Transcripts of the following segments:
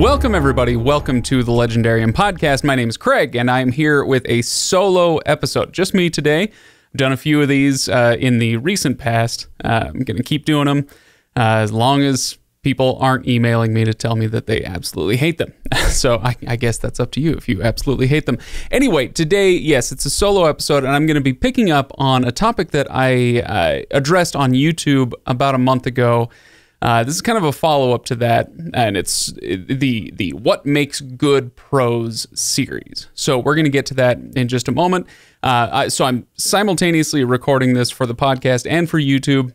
Welcome, everybody. Welcome to the Legendarium podcast. My name is Craig, and I'm here with a solo episode. Just me today. I've done a few of these uh, in the recent past. Uh, I'm going to keep doing them uh, as long as people aren't emailing me to tell me that they absolutely hate them. so I, I guess that's up to you if you absolutely hate them. Anyway, today, yes, it's a solo episode, and I'm going to be picking up on a topic that I uh, addressed on YouTube about a month ago. Uh, this is kind of a follow up to that, and it's the the what makes good prose series. So we're going to get to that in just a moment. Uh, I, so I'm simultaneously recording this for the podcast and for YouTube.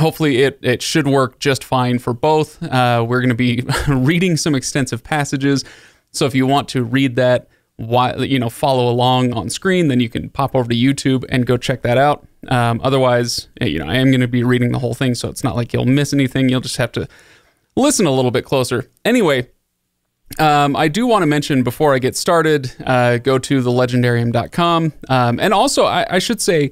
Hopefully, it it should work just fine for both. Uh, we're going to be reading some extensive passages, so if you want to read that, why you know follow along on screen, then you can pop over to YouTube and go check that out. Um, otherwise, eh, you know, I am going to be reading the whole thing, so it's not like you'll miss anything. You'll just have to listen a little bit closer. Anyway, um, I do want to mention before I get started, uh, go to thelegendarium.com. Um, and also, I, I should say,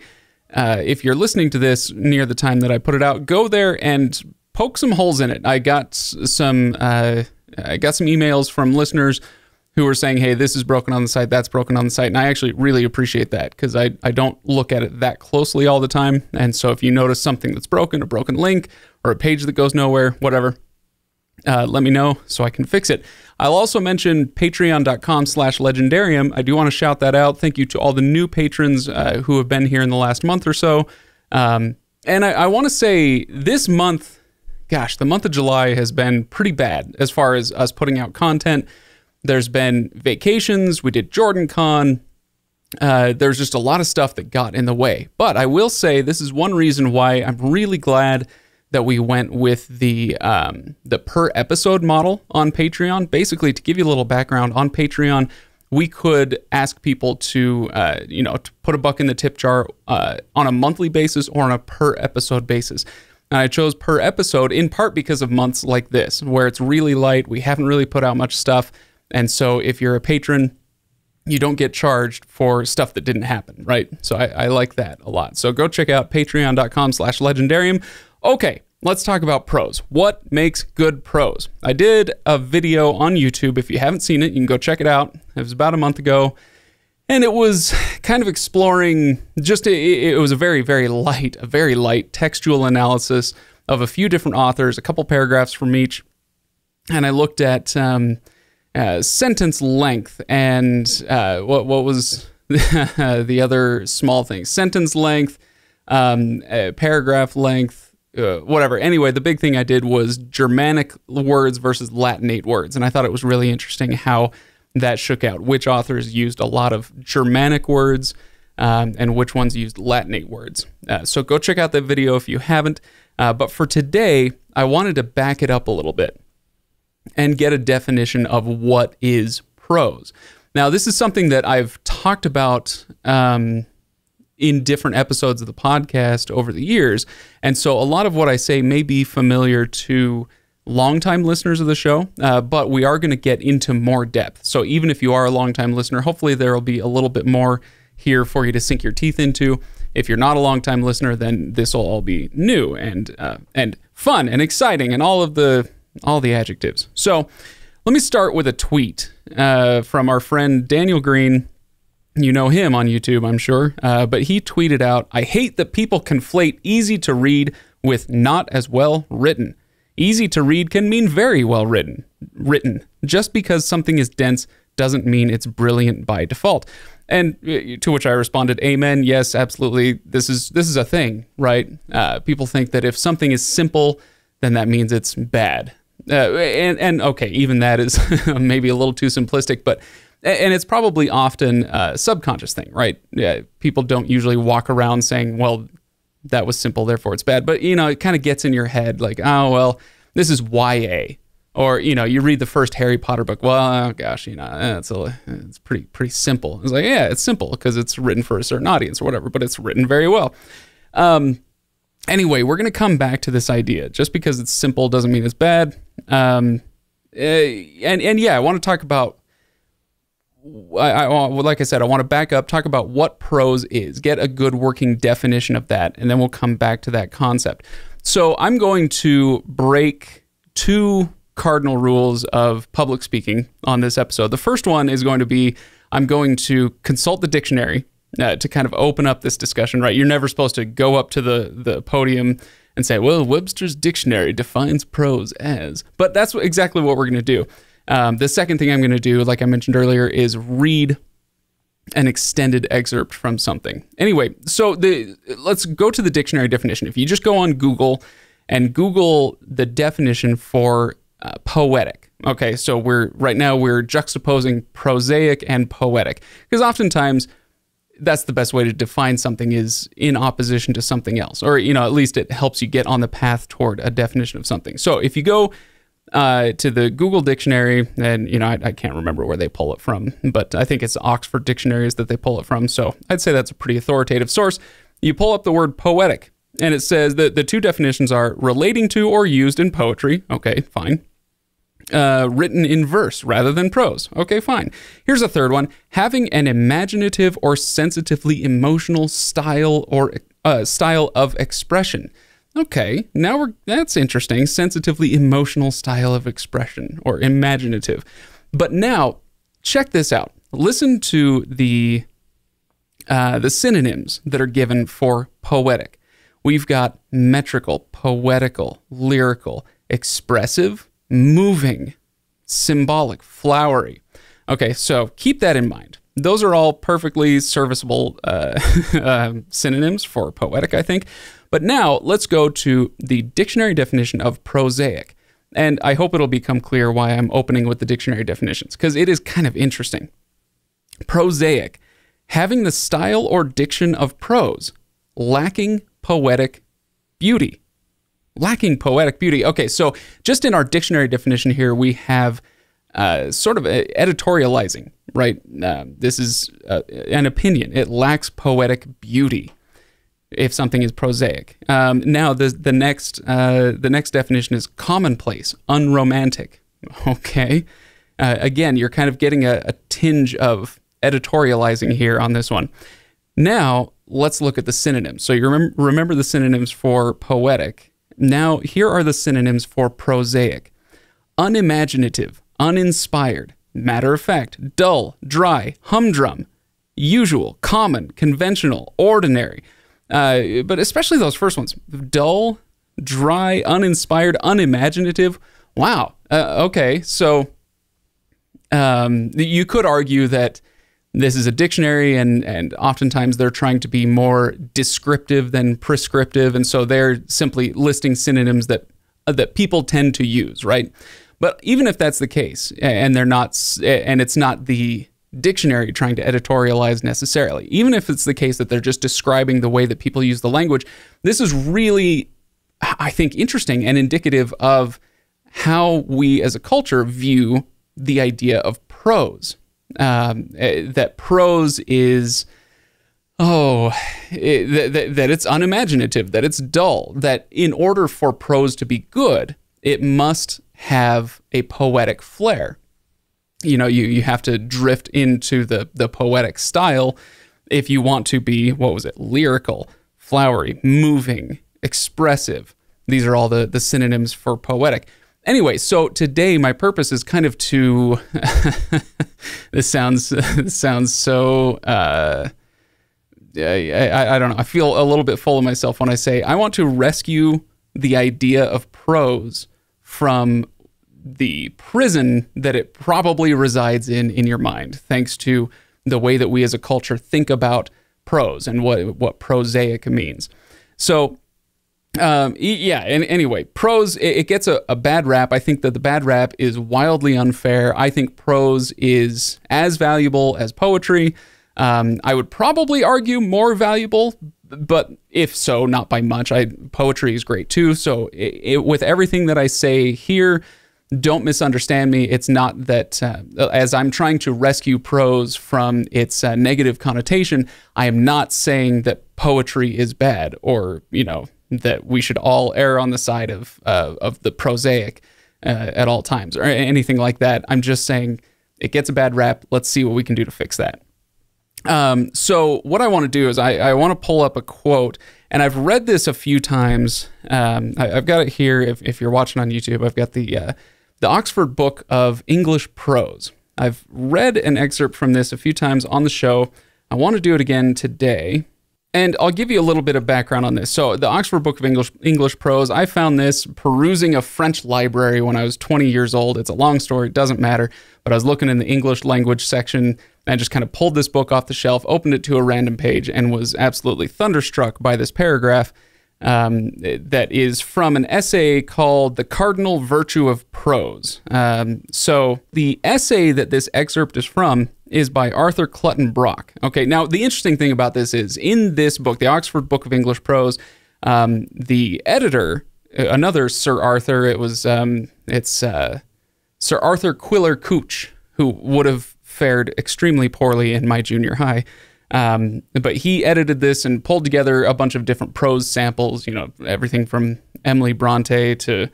uh, if you're listening to this near the time that I put it out, go there and poke some holes in it. I got some, uh, I got some emails from listeners who are saying, hey, this is broken on the site, that's broken on the site. And I actually really appreciate that because I, I don't look at it that closely all the time. And so if you notice something that's broken, a broken link, or a page that goes nowhere, whatever, uh, let me know so I can fix it. I'll also mention patreon.com slash legendarium. I do want to shout that out. Thank you to all the new patrons uh, who have been here in the last month or so. Um, and I, I want to say this month, gosh, the month of July has been pretty bad as far as us putting out content. There's been vacations. We did Jordan Con. Uh, there's just a lot of stuff that got in the way. But I will say this is one reason why I'm really glad that we went with the um, the per episode model on Patreon. Basically, to give you a little background on Patreon, we could ask people to uh, you know to put a buck in the tip jar uh, on a monthly basis or on a per episode basis. And I chose per episode in part because of months like this, where it's really light. We haven't really put out much stuff. And so if you're a patron, you don't get charged for stuff that didn't happen, right? So I, I like that a lot. So go check out patreon.com slash legendarium. Okay, let's talk about prose. What makes good prose? I did a video on YouTube. If you haven't seen it, you can go check it out. It was about a month ago. And it was kind of exploring just, it, it was a very, very light, a very light textual analysis of a few different authors, a couple paragraphs from each. And I looked at, um, uh, sentence length and uh, what what was the other small thing? Sentence length, um, uh, paragraph length, uh, whatever. Anyway, the big thing I did was Germanic words versus Latinate words, and I thought it was really interesting how that shook out. Which authors used a lot of Germanic words. Um, and which ones used Latinate words. Uh, so go check out that video if you haven't. but for today, I wanted to back it up a little bit and get a definition of what is prose. Now, this is something that I've talked about um, in different episodes of the podcast over the years. And so a lot of what I say may be familiar to longtime listeners of the show, uh, but we are going to get into more depth. So even if you are a longtime listener, hopefully there will be a little bit more here for you to sink your teeth into. If you're not a longtime listener, then this will all be new and uh, and fun and exciting and all of the all the adjectives. So let me start with a tweet uh, from our friend Daniel Greene. You know him on YouTube, I'm sure. Uh, but he tweeted out I hate that people conflate easy to read with not as well written. Easy to read can mean very well written. Written. Just because something is dense doesn't mean it's brilliant by default. And uh, to which I responded, "Amen. Yes, absolutely. This is this is a thing, right? Uh, people think that if something is simple, then that means it's bad. Uh, and and okay, even that is maybe a little too simplistic, but and it's probably often a subconscious thing, right? Yeah, people don't usually walk around saying, "Well, that was simple, therefore it's bad." But you know, it kind of gets in your head, like, "Oh well, this is YA," or you know, you read the first Harry Potter book. Well, oh gosh, you know, it's a, it's pretty pretty simple. It's like, yeah, it's simple because it's written for a certain audience or whatever, but it's written very well. Um, anyway, we're going to come back to this idea. Just because it's simple doesn't mean it's bad. Um, eh, and and yeah, I want to talk about. I, I like I said, I want to back up, talk about what prose is, get a good working definition of that, and then we'll come back to that concept. So I'm going to break two cardinal rules of public speaking on this episode. The first one is going to be I'm going to consult the dictionary uh, to kind of open up this discussion, right? You're never supposed to go up to the, the podium and say, well, Webster's dictionary defines prose as. But that's what, exactly what we're going to do. Um, the second thing I'm going to do, like I mentioned earlier, is read an extended excerpt from something. Anyway, so the let's go to the dictionary definition. If you just go on Google and Google the definition for uh, poetic. Okay, so we're right now we're juxtaposing prosaic and poetic because oftentimes that's the best way to define something is in opposition to something else, or you know at least it helps you get on the path toward a definition of something. So if you go uh, to the Google dictionary, and you know, I, I, can't remember where they pull it from, but I think it's Oxford dictionaries that they pull it from. So I'd say that's a pretty authoritative source. You pull up the word poetic, and it says that the two definitions are relating to or used in poetry. Okay, fine. Uh, written in verse rather than prose. Okay, fine. Here's a third one: having an imaginative or sensitively emotional style or uh, style of expression. Okay, now we're that's interesting. Sensitively emotional style of expression or imaginative. But now, check this out. Listen to the uh, the synonyms that are given for poetic. We've got metrical, poetical, lyrical, expressive, moving, symbolic, flowery. Okay, so keep that in mind. Those are all perfectly serviceable uh, uh, synonyms for poetic, I think. But now let's go to the dictionary definition of prosaic. And I hope it'll become clear why I'm opening with the dictionary definitions, because it is kind of interesting. Prosaic, having the style or diction of prose, lacking poetic beauty. Lacking poetic beauty. Okay, so just in our dictionary definition here, we have uh, sort of editorializing, right? Uh, this is uh, an opinion. It lacks poetic beauty if something is prosaic. Um, now, the the next uh, the next definition is commonplace, unromantic. Okay, uh, again, you're kind of getting a, a tinge of editorializing here on this one. Now, let's look at the synonyms. So you remember the synonyms for poetic. Now, here are the synonyms for prosaic: unimaginative, uninspired, matter of fact, dull, dry, humdrum, usual, common, conventional, ordinary. Uh, but especially those first ones dull, dry, uninspired, unimaginative. Wow. Uh, okay. So um, you could argue that this is a dictionary, and, and oftentimes they're trying to be more descriptive than prescriptive. And so they're simply listing synonyms that, uh, that people tend to use, right? But even if that's the case, and they're not, and it's not the dictionary trying to editorialize necessarily. Even if it's the case that they're just describing the way that people use the language, this is really, I think, interesting and indicative of how we as a culture view the idea of prose. Um, eh, that prose is, oh, it, eh, that, that it's unimaginative, that it's dull, that in order for prose to be good, it must have a poetic flair. You know you you have to drift into the the poetic style if you want to be what was it lyrical flowery moving expressive. These are all the the synonyms for poetic anyway so today my purpose is kind of to this sounds this sounds so uh I, I, I don't know i feel a little bit full of myself when i say i want to rescue the idea of prose from the prison that it probably resides in in your mind, thanks to the way that we as a culture think about prose and what what prosaic means. So, um, yeah. And anyway, prose it, it gets a, a bad rap. I think that the bad rap is wildly unfair. I think prose is as valuable as poetry. Um, I would probably argue more valuable, but if so, not by much. I poetry is great too. So, it, it, with everything that I say here, don't misunderstand me. It's not that, uh, as I'm trying to rescue prose from its uh, negative connotation, I am not saying that poetry is bad or, you know, that we should all err on the side of, uh, of the prosaic uh, at all times or anything like that. I'm just saying it gets a bad rap. Let's see what we can do to fix that. Um, so, what I want to do is I, I want to pull up a quote, and I've read this a few times. Um, I, have got it here. If, if you're watching on YouTube, I've got the uh, the Oxford Book of English Prose. I've read an excerpt from this a few times on the show. I want to do it again today. And I'll give you a little bit of background on this. So, the Oxford Book of English English Prose, I found this perusing a French library when I was 20 years old. It's a long story, it doesn't matter. But I was looking in the English language section and I just kind of pulled this book off the shelf, opened it to a random page, and was absolutely thunderstruck by this paragraph um, that is from an essay called The Cardinal Virtue of Prose. Um, so, the essay that this excerpt is from is by Arthur Clutton Brock. Okay, now the interesting thing about this is in this book, the Oxford Book of English Prose, um, the editor, uh, another Sir Arthur, it was um, it's uh, Sir Arthur Quiller Couch, who would have fared extremely poorly in my junior high. Um, but he edited this and pulled together a bunch of different prose samples, you know, everything from Emily Bronte to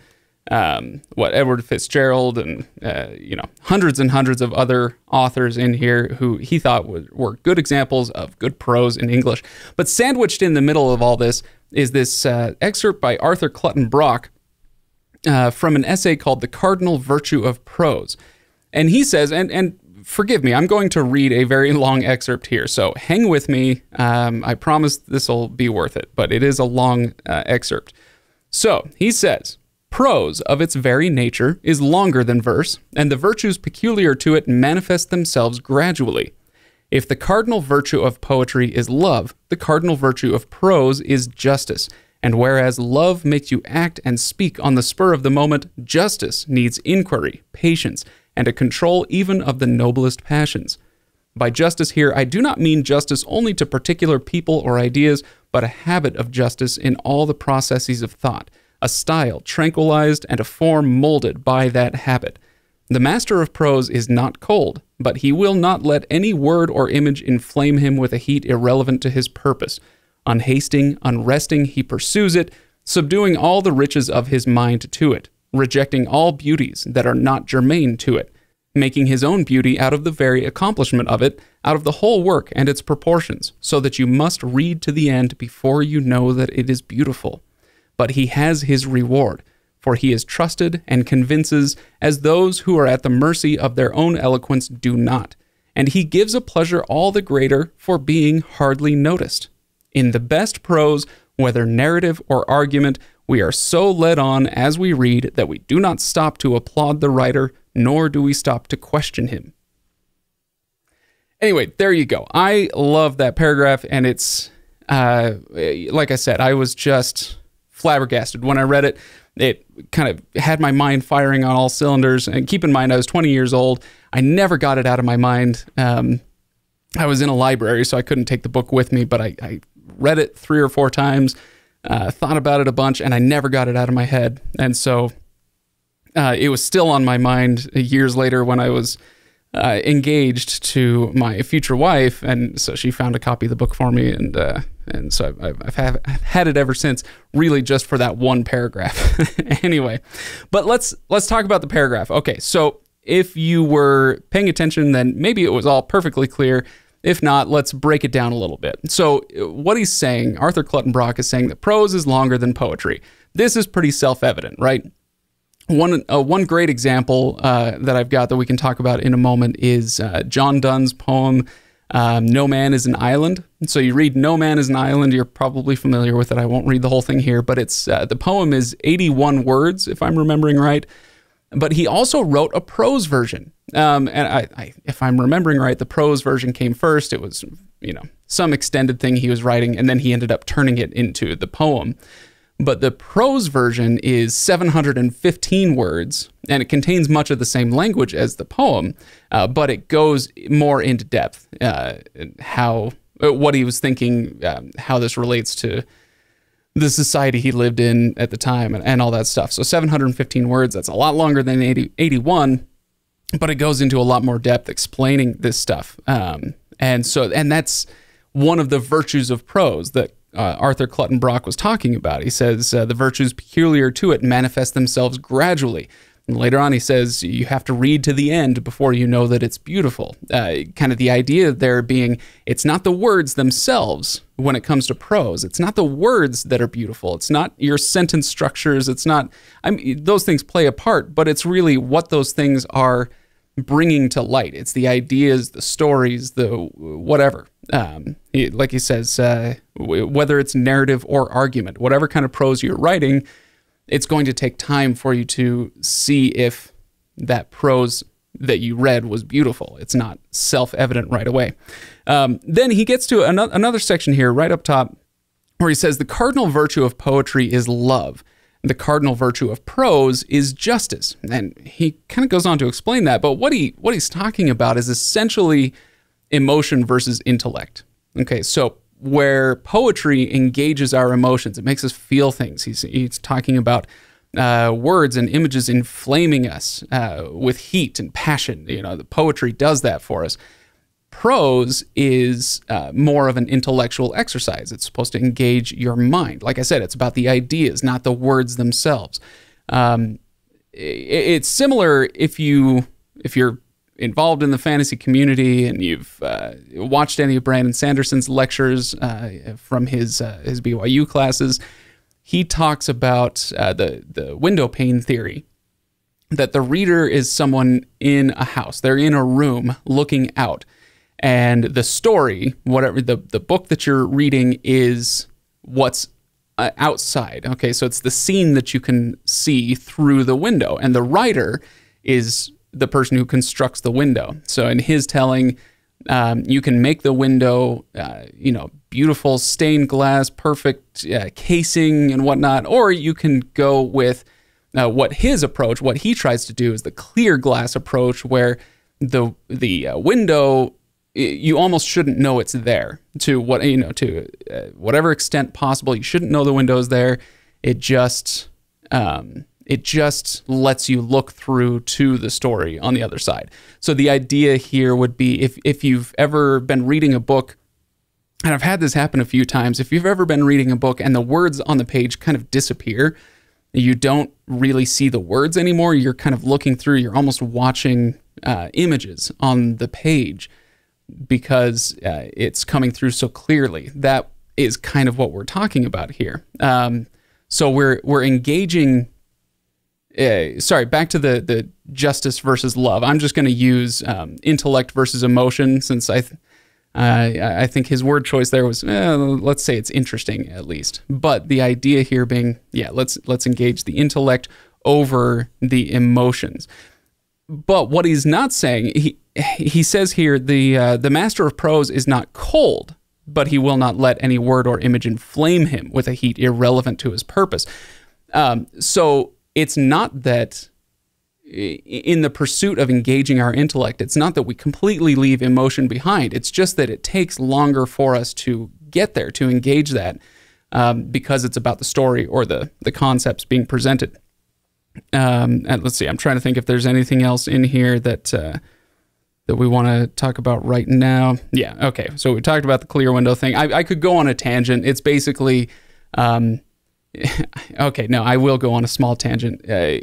um, what Edward Fitzgerald and uh, you know hundreds and hundreds of other authors in here who he thought were, were good examples of good prose in English. But sandwiched in the middle of all this is this uh, excerpt by Arthur Clutton Brock uh, from an essay called "The Cardinal Virtue of Prose," and he says, and and forgive me, I'm going to read a very long excerpt here, so hang with me. Um, I promise this will be worth it, but it is a long uh, excerpt. So he says. Prose, of its very nature, is longer than verse, and the virtues peculiar to it manifest themselves gradually. If the cardinal virtue of poetry is love, the cardinal virtue of prose is justice. And whereas love makes you act and speak on the spur of the moment, justice needs inquiry, patience, and a control even of the noblest passions. By justice here, I do not mean justice only to particular people or ideas, but a habit of justice in all the processes of thought a style tranquilized and a form molded by that habit. The master of prose is not cold, but he will not let any word or image inflame him with a heat irrelevant to his purpose. Unhasting, unresting, he pursues it, subduing all the riches of his mind to it, rejecting all beauties that are not germane to it, making his own beauty out of the very accomplishment of it, out of the whole work and its proportions, so that you must read to the end before you know that it is beautiful but he has his reward, for he is trusted and convinces as those who are at the mercy of their own eloquence do not, and he gives a pleasure all the greater for being hardly noticed. In the best prose, whether narrative or argument, we are so led on as we read that we do not stop to applaud the writer, nor do we stop to question him. Anyway, there you go. I love that paragraph, and it's uh, like I said, I was just flabbergasted when I read it. It kind of had my mind firing on all cylinders. And keep in mind, I was 20 years old. I never got it out of my mind. Um, I was in a library, so I couldn't take the book with me, but I, I read it three or four times, uh, thought about it a bunch, and I never got it out of my head. And so uh, it was still on my mind years later when I was uh, engaged to my future wife, and so she found a copy of the book for me, and uh, and so I've, I've, have, I've had it ever since. Really, just for that one paragraph. anyway, but let's let's talk about the paragraph. Okay, so if you were paying attention, then maybe it was all perfectly clear. If not, let's break it down a little bit. So, what he's saying, Arthur Clutton Brock is saying that prose is longer than poetry. This is pretty self evident, right? One, uh, one great example uh, that I've got that we can talk about in a moment is uh, John Donne's poem um, No Man is an Island. So you read No Man is an Island, you're probably familiar with it. I won't read the whole thing here, but it's uh, the poem is 81 words, if I'm remembering right. But he also wrote a prose version. Um, and I, I, if I'm remembering right, the prose version came first. It was, you know, some extended thing he was writing, and then he ended up turning it into the poem. But the prose version is 715 words, and it contains much of the same language as the poem, uh, but it goes more into depth. Uh, how uh, what he was thinking, um, how this relates to the society he lived in at the time, and, and all that stuff. So 715 words. That's a lot longer than 80, 81, but it goes into a lot more depth explaining this stuff. Um, and so, and that's one of the virtues of prose that uh, Arthur Clutton Brock was talking about. He says uh, the virtues peculiar to it manifest themselves gradually. And later on, he says you have to read to the end before you know that it's beautiful. Uh, kind of the idea there being it's not the words themselves when it comes to prose. It's not the words that are beautiful. It's not your sentence structures. It's not, I mean, those things play a part, but it's really what those things are bringing to light. It's the ideas, the stories, the whatever. Um, like he says, uh, whether it's narrative or argument, whatever kind of prose you're writing it's going to take time for you to see if that prose that you read was beautiful. It's not self evident right away. Um, then he gets to another, another section here, right up top, where he says the cardinal virtue of poetry is love. The cardinal virtue of prose is justice, and he kind of goes on to explain that. But what he what he's talking about is essentially emotion versus intellect. Okay, so where poetry engages our emotions. It makes us feel things. He's, he's talking about uh, words and images inflaming us uh, with heat and passion. You know, the poetry does that for us. Prose is uh, more of an intellectual exercise. It's supposed to engage your mind. Like I said, it's about the ideas, not the words themselves. Um, it, it's similar if you if you're involved in the fantasy community and you've uh, watched any of Brandon Sanderson's lectures uh, from his uh, his BYU classes, he talks about uh, the the window pane theory. That the reader is someone in a house. They're in a room looking out, and the story, whatever the the book that you're reading, is what's uh, outside. Okay, so it's the scene that you can see through the window, and the writer is the person who constructs the window. So in his telling, um, you can make the window, uh, you know, beautiful stained glass, perfect uh, casing and whatnot, or you can go with uh, what his approach, what he tries to do, is the clear glass approach, where the the uh, window you almost shouldn't know it's there to what you know to uh, whatever extent possible. You shouldn't know the window's there. It just um, it just lets you look through to the story on the other side. So the idea here would be if if you've ever been reading a book and I've had this happen a few times, if you've ever been reading a book and the words on the page kind of disappear, you don't really see the words anymore, you're kind of looking through, you're almost watching uh, images on the page because uh, it's coming through so clearly. That is kind of what we're talking about here. Um, so we're we're engaging uh, sorry, back to the the justice versus love. I'm just going to use um, intellect versus emotion since I. Th- uh, I think his word choice there was, eh, let's say it's interesting at least. But the idea here being, yeah, let's let's engage the intellect over the emotions. But what he's not saying, he he says here, the uh, the master of prose is not cold, but he will not let any word or image inflame him with a heat irrelevant to his purpose. Um, so it's not that in the pursuit of engaging our intellect, it's not that we completely leave emotion behind. It's just that it takes longer for us to get there, to engage that, um, because it's about the story or the, the concepts being presented. Um, let's see, I'm trying to think if there's anything else in here that uh, that we want to talk about right now. Yeah, okay. So we talked about the clear window thing. I, I could go on a tangent. It's basically um, okay, no, I will go on a small tangent. Uh,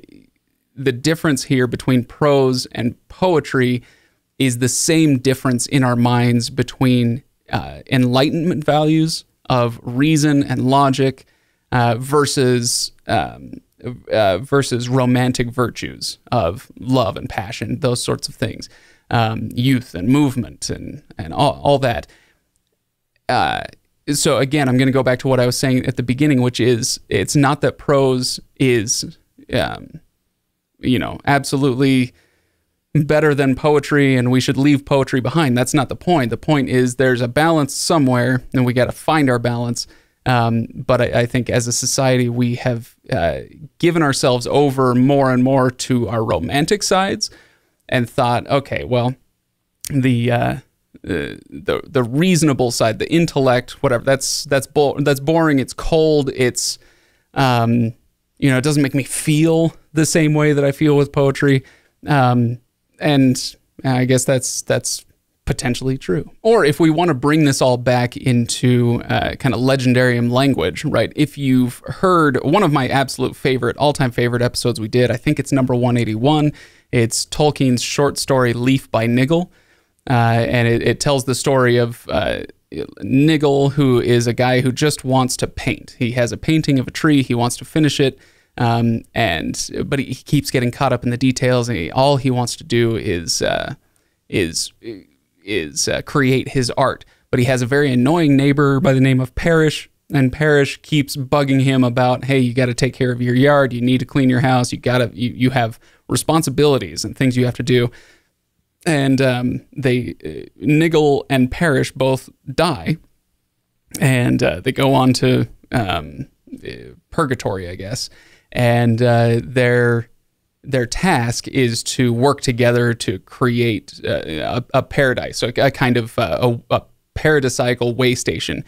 the difference here between prose and poetry is the same difference in our minds between uh, enlightenment values of reason and logic uh, versus um, uh, versus romantic virtues of love and passion, those sorts of things, um, youth and movement and and all, all that uh, so again, I'm going to go back to what I was saying at the beginning, which is it's not that prose is, um, you know, absolutely better than poetry and we should leave poetry behind. That's not the point. The point is there's a balance somewhere and we got to find our balance. Um, but I, I, think as a society, we have uh, given ourselves over more and more to our romantic sides and thought, okay, well, the uh, uh, the the reasonable side, the intellect, whatever. That's that's bo- that's boring. It's cold. It's um, you know, it doesn't make me feel the same way that I feel with poetry. Um, and I guess that's that's potentially true. Or if we want to bring this all back into uh, kind of legendarium language, right? If you've heard one of my absolute favorite, all time favorite episodes we did, I think it's number 181. It's Tolkien's short story Leaf by Niggle. Uh, and it, it, tells the story of uh, Niggle, who is a guy who just wants to paint. He has a painting of a tree, he wants to finish it. Um, and but he, he, keeps getting caught up in the details, and he, all he wants to do is uh, is is uh, create his art. But he has a very annoying neighbor by the name of Parish, and Parish keeps bugging him about, hey, you got to take care of your yard, you need to clean your house, you got to, you, you have responsibilities and things you have to do. And um, they, uh, Niggle and Parish both die, and uh, they go on to um, purgatory, I guess. And uh, they're their task is to work together to create uh, a, a, paradise, so a, a kind of uh, a, a paradisical way station.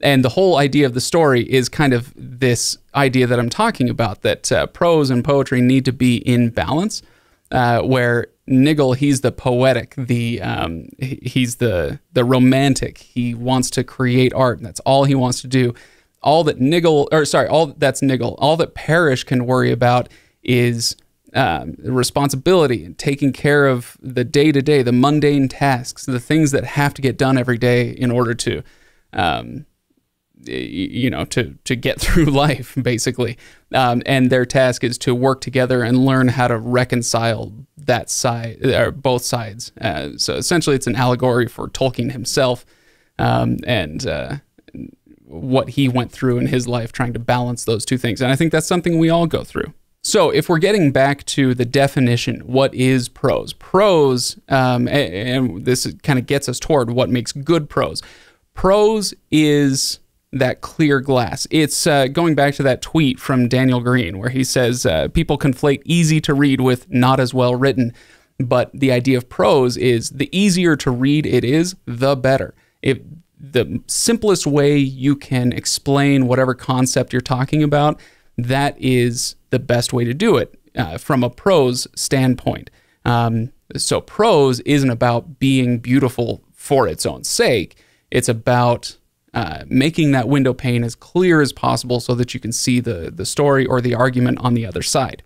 And the whole idea of the story is kind of this idea that I'm talking about that uh, prose and poetry need to be in balance, uh, where Niggle, he's the poetic, the um, he's the the romantic. He wants to create art, and that's all he wants to do. All that Niggle, or sorry, all that's Niggle, all that Parish can worry about is um, responsibility and taking care of the day to day, the mundane tasks, the things that have to get done every day in order to, um, you know, to to get through life, basically. Um, and their task is to work together and learn how to reconcile that side or both sides. Uh, so essentially, it's an allegory for Tolkien himself um, and. Uh, what he went through in his life trying to balance those two things. And I think that's something we all go through. So, if we're getting back to the definition, what is prose? Prose, um, and, and this kind of gets us toward what makes good prose. Prose is that clear glass. It's uh, going back to that tweet from Daniel Greene where he says uh, people conflate easy to read with not as well written. But the idea of prose is the easier to read it is, the better. If the simplest way you can explain whatever concept you're talking about, that is the best way to do it uh, from a prose standpoint. Um, so, prose isn't about being beautiful for its own sake, it's about uh, making that window pane as clear as possible so that you can see the, the story or the argument on the other side.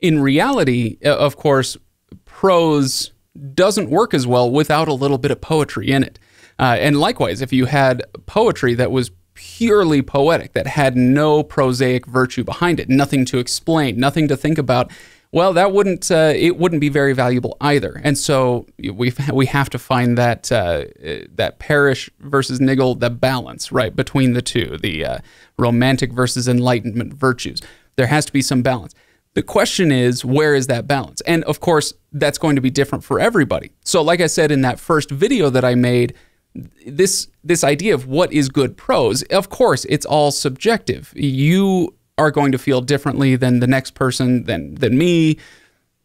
In reality, of course, prose doesn't work as well without a little bit of poetry in it. Uh, and likewise, if you had poetry that was purely poetic, that had no prosaic virtue behind it, nothing to explain, nothing to think about, well, that wouldn't uh, it wouldn't be very valuable either. And so we we have to find that uh, that parish versus niggle, the balance right between the two, the uh, romantic versus enlightenment virtues. There has to be some balance. The question is, where is that balance? And of course, that's going to be different for everybody. So, like I said in that first video that I made, this this idea of what is good prose of course it's all subjective. You are going to feel differently than the next person than than me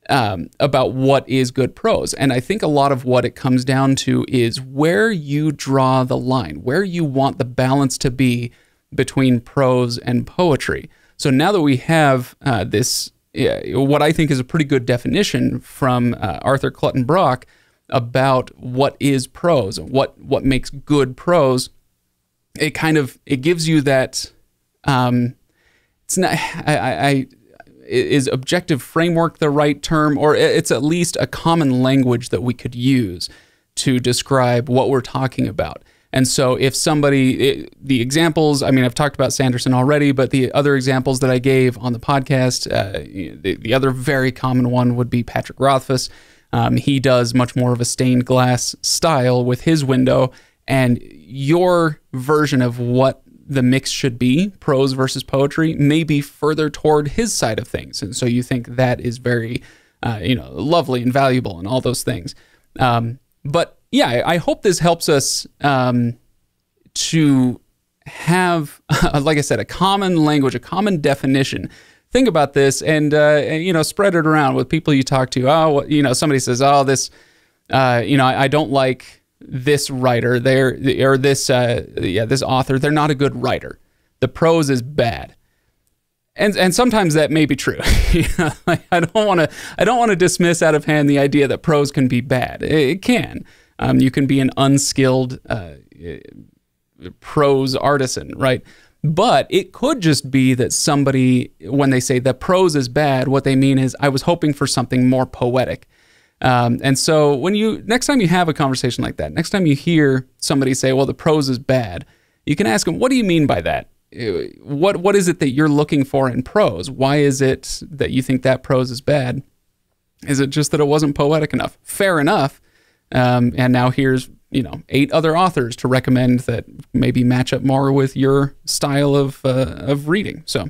um, about what is good prose. And i think a lot of what it comes down to is where you draw the line where you want the balance to be between prose and poetry. So now that we have uh, this uh, what i think is a pretty good definition from uh, arthur clutton brock about what is prose, what what makes good prose, it kind of it gives you that. Um, it's not. I, I is objective framework the right term, or it's at least a common language that we could use to describe what we're talking about. And so, if somebody, it, the examples, I mean, I've talked about Sanderson already, but the other examples that I gave on the podcast, uh, the, the other very common one would be Patrick Rothfuss. Um, he does much more of a stained glass style with his window, and your version of what the mix should be, prose versus poetry, may be further toward his side of things, and so you think that is very, uh, you know, lovely and valuable and all those things. Um, but yeah, I hope this helps us um, to have, like I said, a common language, a common definition think about this and, uh, and, you know spread it around with people you talk to. Oh, you know somebody says, oh this, uh, you know I, I, don't like this writer. They're or this uh, yeah this author. They're not a good writer. The prose is bad. And, and sometimes that may be true. I don't want to I don't want to dismiss out of hand the idea that prose can be bad. It, it can. Um, you can be an unskilled uh, prose artisan, right? But it could just be that somebody, when they say that prose is bad, what they mean is I was hoping for something more poetic. Um, and so when you next time you have a conversation like that, next time you hear somebody say, "Well, the prose is bad," you can ask them, "What do you mean by that? Uh, what what is it that you're looking for in prose? Why is it that you think that prose is bad? Is it just that it wasn't poetic enough? Fair enough. Um, and now here's you know eight other authors to recommend that maybe match up more with your style of uh, of reading. So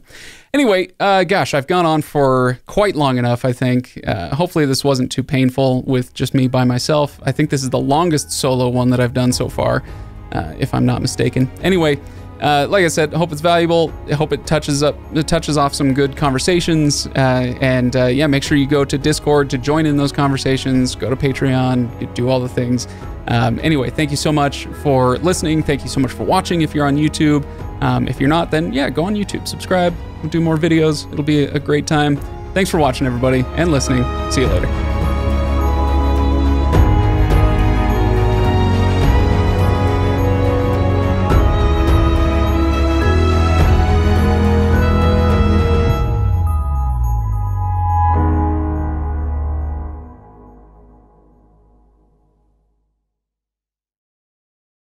anyway, uh, gosh, I've gone on for quite long enough. I think. Uh, hopefully, this wasn't too painful with just me by myself. I think this is the longest solo one that I've done so far, uh, if I'm not mistaken. Anyway. Uh, like I said, hope it's valuable. I hope it touches up, it touches off some good conversations. Uh, and uh, yeah, make sure you go to Discord to join in those conversations. Go to Patreon, do all the things. Um, anyway, thank you so much for listening. Thank you so much for watching. If you're on YouTube, um, if you're not, then yeah, go on YouTube, subscribe, we'll do more videos. It'll be a great time. Thanks for watching, everybody, and listening. See you later.